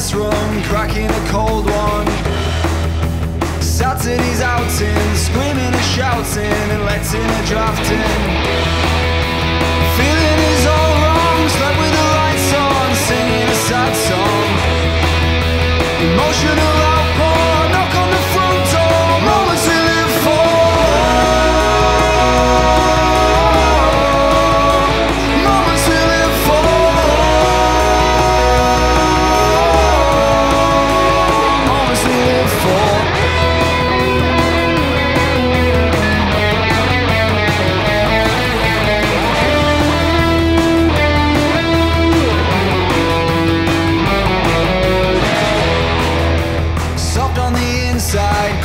ice room, cracking a cold one. Saturday's outing, screaming and shouting, and letting her draft in. Emotional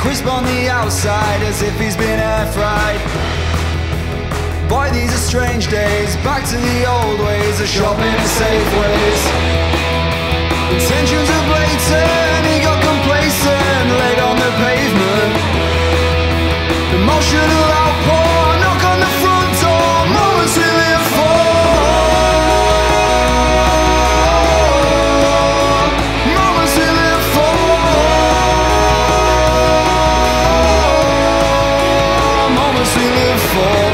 crisp on the outside, as if he's been air fried. Boy, these are strange days, back to the old ways of shopping and safe ways. Intentions are blatant, singing for